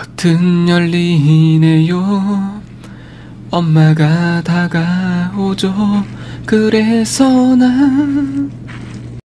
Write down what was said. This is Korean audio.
커튼 열리네요. 엄마가 다가오죠. 그래서 난